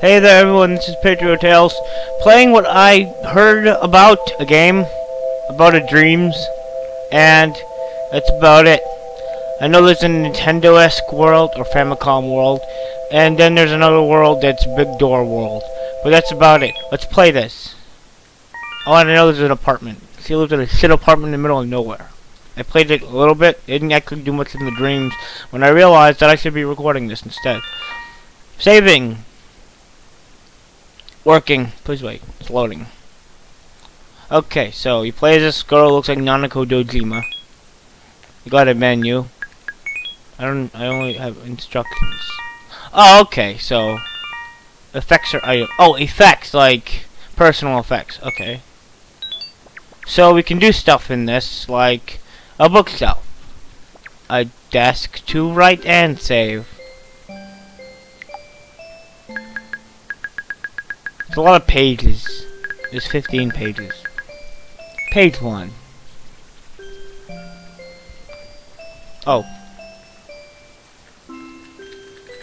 Hey there everyone, this is Patriotails, playing what I heard about a game, about a dreams, and that's about it. I know there's a Nintendo-esque world, or Famicom world, and then there's another world that's Big Door world, but that's about it. Let's play this. Oh, and I know there's an apartment. She lives in a shit apartment in the middle of nowhere. I played it a little bit, didn't actually do much in the dreams, when I realized that I should be recording this instead. Saving! Working. Please wait. It's loading. Okay, so you play as this girl looks like Nanako Dojima. You got a menu. I don't I only have instructions. Oh, okay, so effects are I oh effects like personal effects, okay. So we can do stuff in this, like a bookshelf. A desk to write and save. It's a lot of pages. There's 15 pages. Page 1. Oh.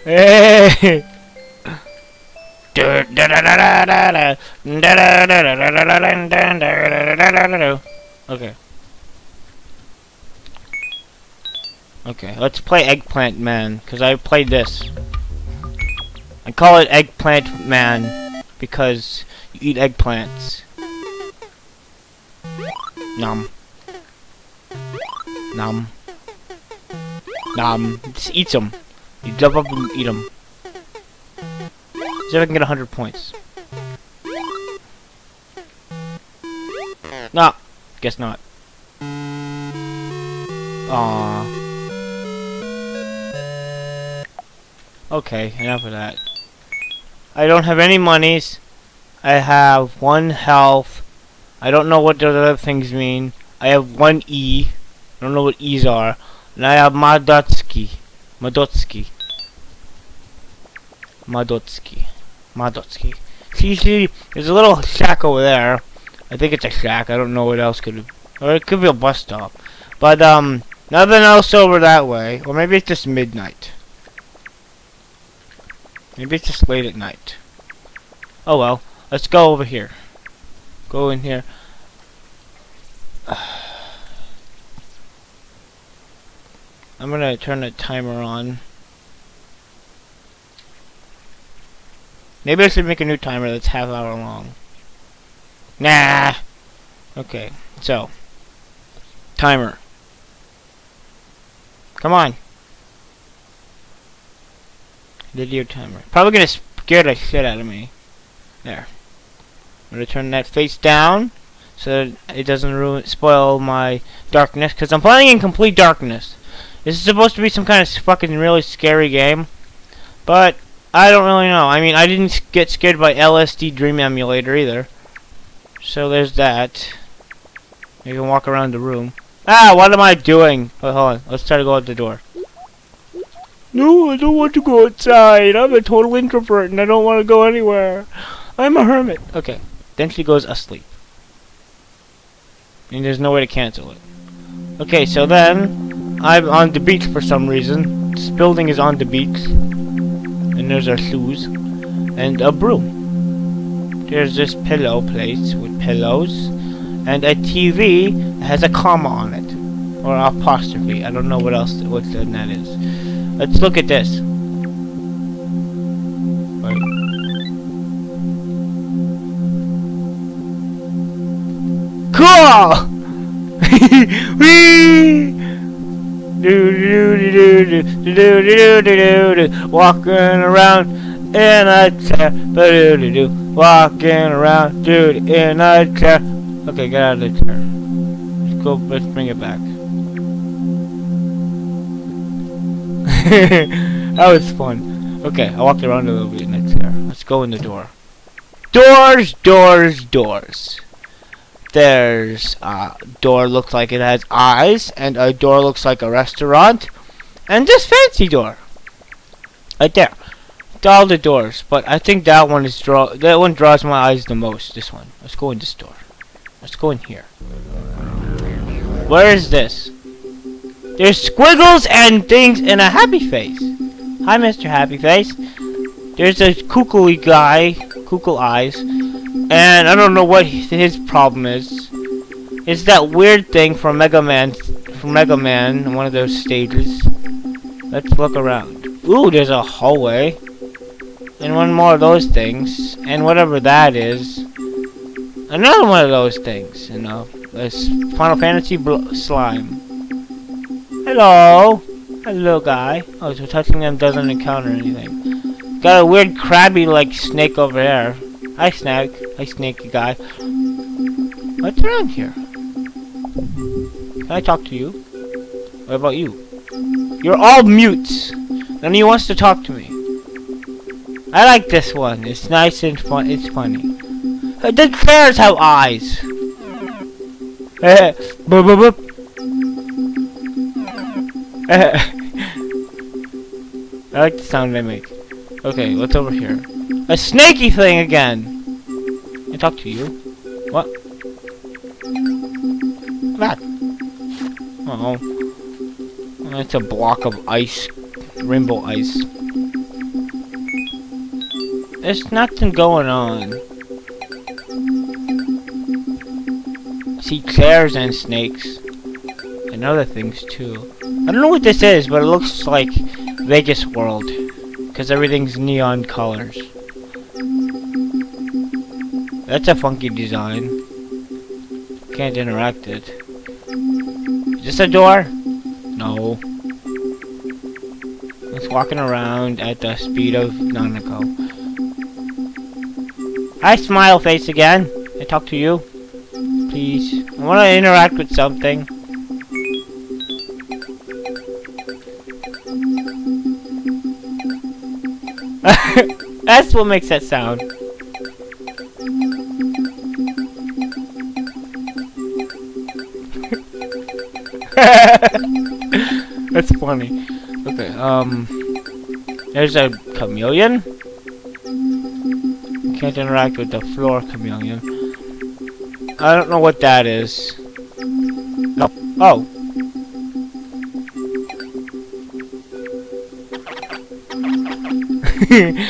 Hey! Okay. Okay, let's play Eggplant Man, because I played this. I call it Eggplant Man because you eat eggplants. Nom. Nom. Nom. Just eat them. You jump up and eat them. See if I can get 100 points. Nah. Guess not. Aww. Okay, enough of that. I don't have any monies. I have one health. I don't know what the other things mean. I have one E. I don't know what E's are. And I have Madotsuki. Madotsuki. Madotsuki. Madotsuki. See, see, there's a little shack over there. I think it's a shack. I don't know what else could Or it could be a bus stop. But, um, nothing else over that way. Or maybe it's just midnight. Maybe it's just late at night. Oh well. Let's go over here. Go in here. I'm gonna turn the timer on. Maybe I should make a new timer that's half hour long. Nah! Okay, so. Timer. Come on. Video timer. Probably gonna scare the shit out of me. There. I'm gonna turn that face down so that it doesn't ruin spoil my darkness because I'm playing in complete darkness. This is supposed to be some kind of fucking really scary game, but I don't really know. I mean, I didn't get scared by LSD Dream Emulator either. So there's that. You can walk around the room. Ah, what am I doing? Hold on. Let's try to go out the door. No, I don't want to go outside. I'm a total introvert and I don't want to go anywhere. I'm a hermit. Okay. Then she goes asleep. And there's no way to cancel it. Okay, so then I'm on the beach for some reason. This building is on the beach. And there's our shoes. And a broom. There's this pillow place with pillows. And a TV has a comma on it. Or apostrophe. I don't know what else what that is. Let's look at this. Right. Cool! Walking around in a chair, walking around, dude, in a chair. Okay, get out of the chair. Let's go. Let's bring it back. that was fun. Okay, I walked around a little bit next here. Let's go in the door. Doors, doors, doors. There's a door looks like it has eyes, and a door looks like a restaurant, and this fancy door. Right there. All the doors, but I think that one is draw. That one draws my eyes the most. This one. Let's go in this door. Let's go in here. Where is this? There's squiggles and things in a happy face. Hi, Mr. Happy Face. There's a cuckoo guy, cuckoo eyes, and I don't know what his problem is. It's that weird thing from Mega Man, from Mega Man, one of those stages. Let's look around. Ooh, there's a hallway. And one more of those things. And whatever that is. Another one of those things, you know. This Final Fantasy slime. Hello! Hello, guy. Oh, so touching them doesn't encounter anything. Got a weird crabby-like snake over there. Hi, snake. Hi, snakey guy. What's around here? Can I talk to you? What about you? You're all mutes. None of you wants to talk to me. I like this one. It's nice and fun. It's funny. Uh, the chairs have eyes. Boop. I like the sound they make. Okay, what's over here? A snaky thing again! I talk to you. What? That. Oh. It's a block of ice. Rainbow ice. There's nothing going on. See chairs and snakes. And other things too. I don't know what this is, but it looks like Vegas World. Because everything's neon colors. That's a funky design. Can't interact it. Is this a door? No. It's walking around at the speed of Nanako. Hi, smile face again. I talk to you. Please. I want to interact with something. That's what makes that sound. That's funny. Okay, um... There's a chameleon. Can't interact with the floor chameleon. I don't know what that is. No. Oh.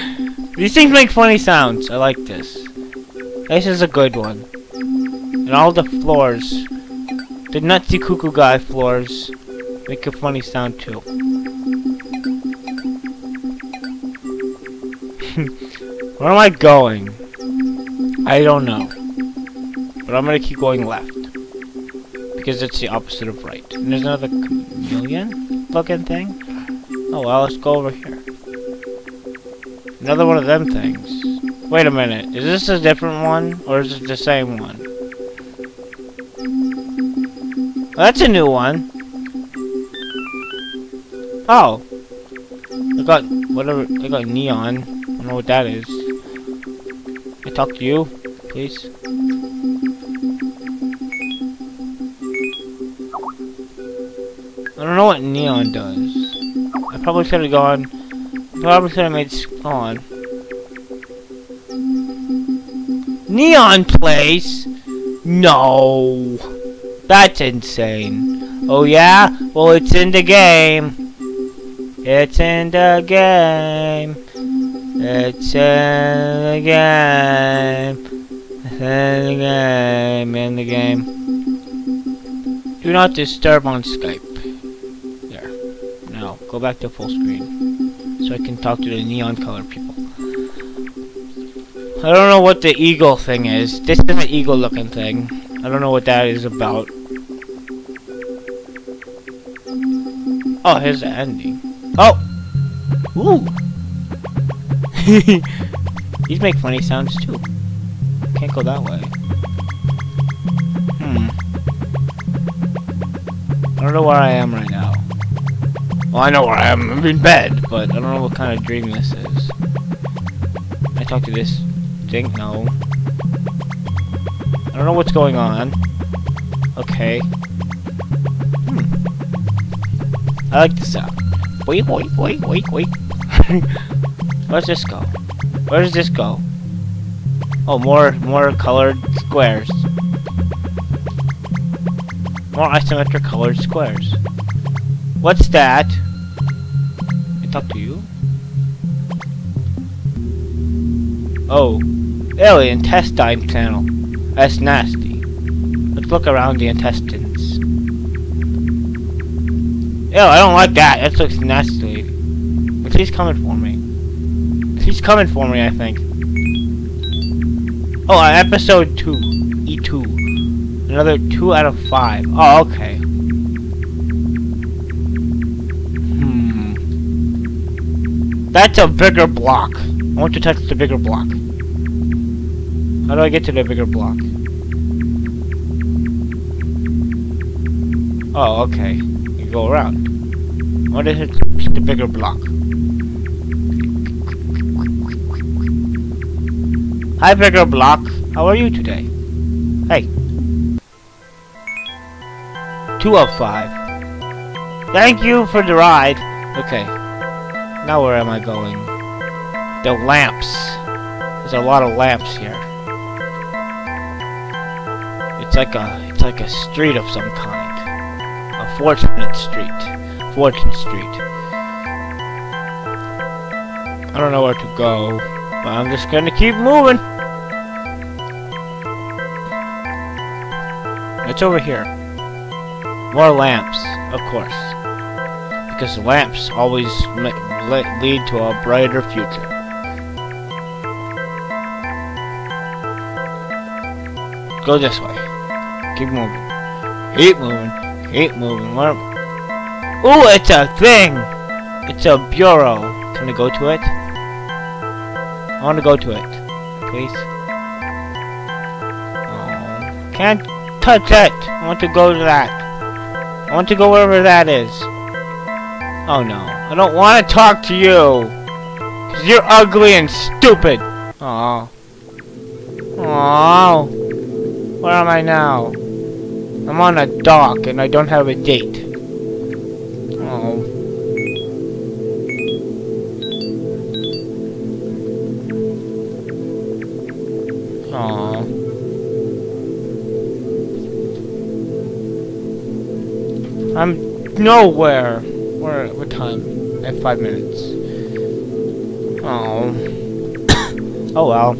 These things make funny sounds. I like this. This is a good one. And all the floors. The Nutsy Cuckoo Guy floors make a funny sound too. Where am I going? I don't know. But I'm gonna keep going left. Because it's the opposite of right. And there's another chameleon looking thing. Oh well, let's go over here. Another one of them things. Wait a minute, is this a different one? Or is it the same one? Well, that's a new one. Oh. I got whatever I got neon. I don't know what that is. I talk to you, please. I don't know what neon does. I probably should have gone Probably could have made spawn. Neon place? No. That's insane. Oh yeah? Well, it's in the game. It's in the game. It's in the game. It's in the game. In the game. Do not disturb on Skype. There. Now, go back to full screen so I can talk to the neon color people. I don't know what the eagle thing is. This is an eagle looking thing. I don't know what that is about. Oh, here's the ending. Oh! Ooh! These make funny sounds too. Can't go that way. Hmm. I don't know where I am right now. Well, I know where I am. I'm in bed, but I don't know what kind of dream this is. I talk to this thing? No. I don't know what's going on. Okay. Hmm. I like the sound. Wait, wait, wait, wait, wait. Where's this go? Where does this go? Oh, more, more colored squares. More isometric colored squares. What's that? Talk to you? Oh. Alien intestine channel. That's nasty. Let's look around the intestines. Ew, I don't like that. That looks nasty. But he's coming for me. He's coming for me, I think. Oh, episode 2. E2. Another 2 out of 5. Oh, okay. That's a bigger block. I want to touch the bigger block. How do I get to the bigger block? Oh, okay. You go around. What is it? The bigger block. Hi, Bigger Block. How are you today? Hey. Two of five. Thank you for the ride. Okay. Now where am I going? The lamps. There's a lot of lamps here. It's like a it's like a street of some kind. A fortunate street. Fortune Street. I don't know where to go. But I'm just gonna keep moving. It's over here. More lamps, of course. Because lamps always lead to a brighter future. Go this way. Keep moving. Keep moving. Keep moving. Where... Ooh, it's a thing! It's a bureau. Can I go to it? I want to go to it. Please. Oh, can't touch it. I want to go to that. I want to go wherever that is. Oh no. I don't want to talk to you. Because you're ugly and stupid. Oh. Oh. Where am I now? I'm on a dock and I don't have a date. Oh. Aww. I'm nowhere. What time? Have five minutes. Oh. oh well.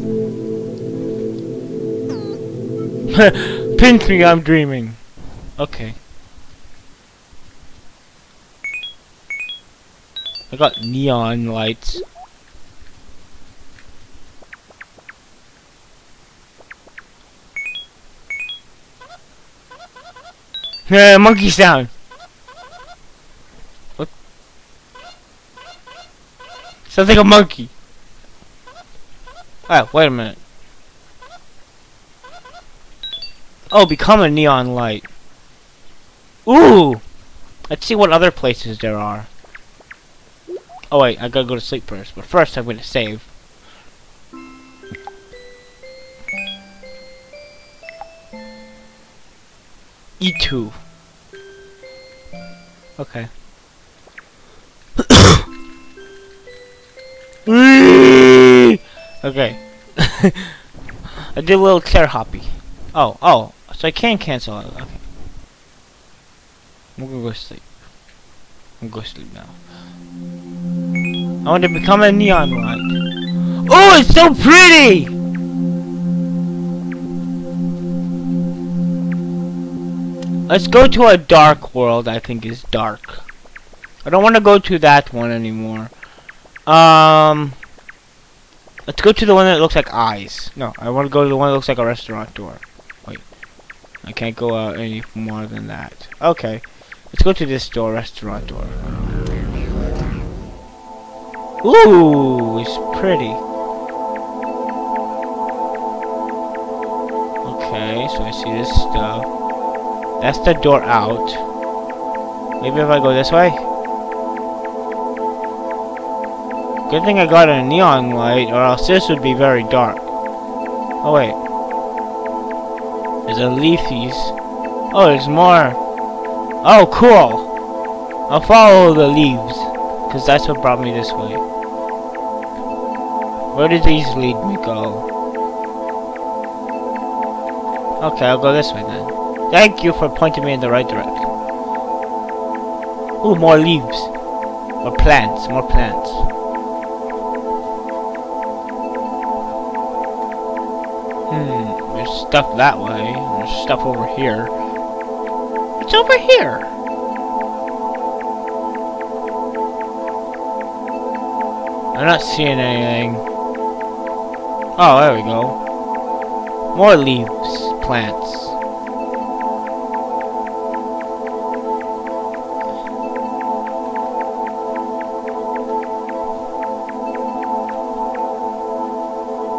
Pinch me, I'm dreaming. Okay. I got neon lights. Monkey sound. Sounds like a monkey. Oh, wait a minute. Oh, become a neon light. Ooh! Let's see what other places there are. Oh wait, I gotta go to sleep first. But first I'm gonna save. E2. Okay. okay. I did a little chair hoppy. Oh, oh, so I can cancel it. Okay. I'm gonna go sleep. I'm gonna go sleep now. I want to become a neon light. Oh, it's so pretty! Let's go to a dark world I think is dark. I don't want to go to that one anymore. Um, let's go to the one that looks like eyes. No, I want to go to the one that looks like a restaurant door. Wait, I can't go out any more than that. Okay, let's go to this door, restaurant door. Ooh, it's pretty. Okay, so I see this stuff. That's the door out. Maybe if I go this way? Good thing I got a neon light, or else this would be very dark. Oh wait. There's a leafies. Oh, there's more. Oh, cool. I'll follow the leaves. Because that's what brought me this way. Where did these lead me go? Okay, I'll go this way then. Thank you for pointing me in the right direction. Ooh, more leaves. More plants, more plants. Stuff that way. There's stuff over here. It's over here? I'm not seeing anything. Oh, there we go. More leaves, plants.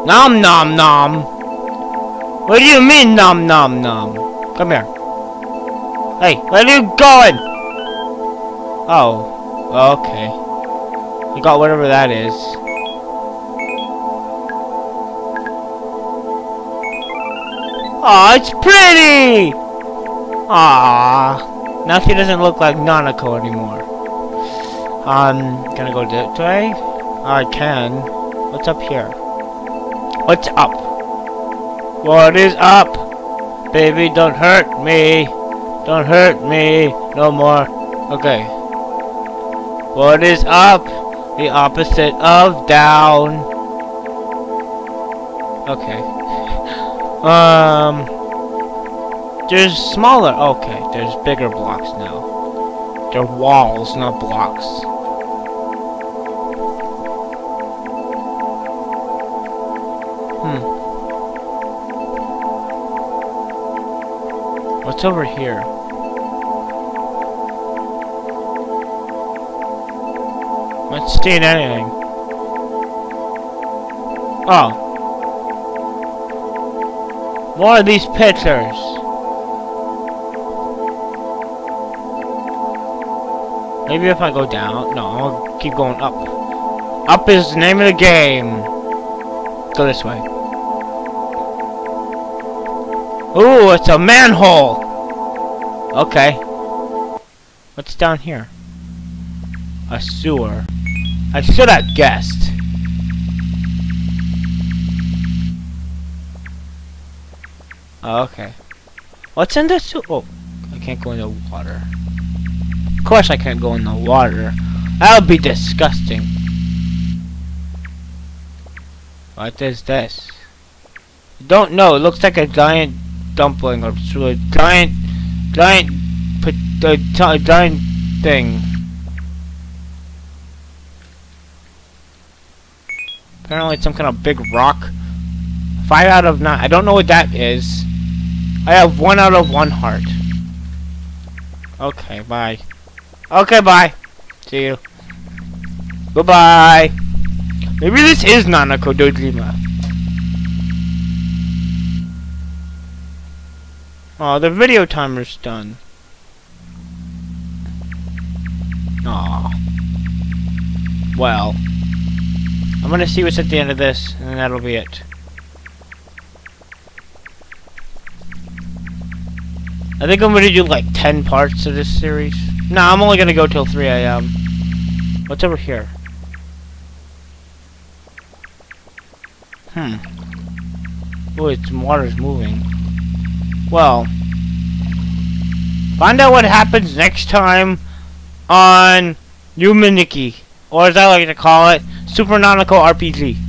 Nom nom nom. What do you mean nom nom nom? Come here. Hey, where are you going? Oh, okay. You got whatever that is. Aw, it's pretty! Ah, Now she doesn't look like Nanako anymore. I'm gonna go this way. I can. What's up here? What's up? What is up? Baby, don't hurt me. Don't hurt me no more. Okay. What is up? The opposite of down. Okay. Um. There's smaller. Okay, there's bigger blocks now. They're walls, not blocks. Hmm. What's over here? Let's see anything. Oh. More of these pictures. Maybe if I go down. No, I'll keep going up. Up is the name of the game. Go this way. Ooh, it's a manhole! Okay. What's down here? A sewer. I should have guessed. Oh, okay. What's in the sewer? Oh, I can't go in the water. Of course I can't go in the water. That would be disgusting. What is this? Don't know. It looks like a giant dumpling or a giant, giant, put a giant thing. Apparently it's some kind of big rock. Five out of nine. I don't know what that is. I have one out of one heart. Okay, bye. Okay, bye. See you. Goodbye. Maybe this is Nanako Dojima. Oh, the video timer's done. Aw. Well. I'm gonna see what's at the end of this, and that'll be it. I think I'm gonna do like 10 parts of this series. Nah, I'm only gonna go till 3 a.m. What's over here? Hmm. Oh, its water's moving. Well. Find out what happens next time on Yume Nikki. Or as I like to call it, Super Nautical RPG.